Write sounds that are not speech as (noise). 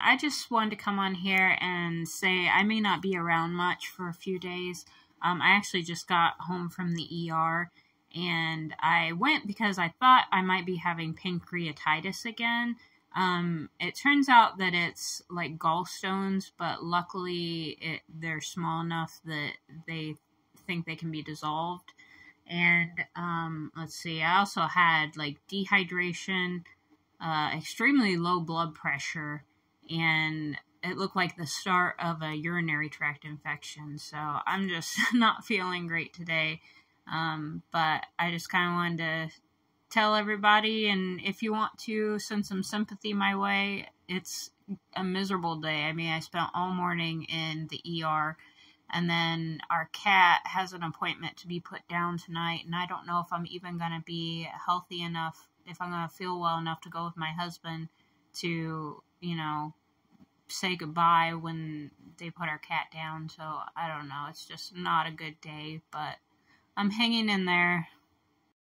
I just wanted to come on here and say I may not be around much for a few days. Um, I actually just got home from the ER and I went because I thought I might be having pancreatitis again. Um, it turns out that it's like gallstones, but luckily it, they're small enough that they think they can be dissolved. And um, let's see, I also had like dehydration, uh, extremely low blood pressure, and it looked like the start of a urinary tract infection. So I'm just (laughs) not feeling great today. Um, but I just kind of wanted to tell everybody, and if you want to send some sympathy my way, it's a miserable day. I mean, I spent all morning in the ER, and then our cat has an appointment to be put down tonight, and I don't know if I'm even going to be healthy enough, if I'm going to feel well enough to go with my husband to, you know, say goodbye when they put our cat down. So I don't know. It's just not a good day, but I'm hanging in there.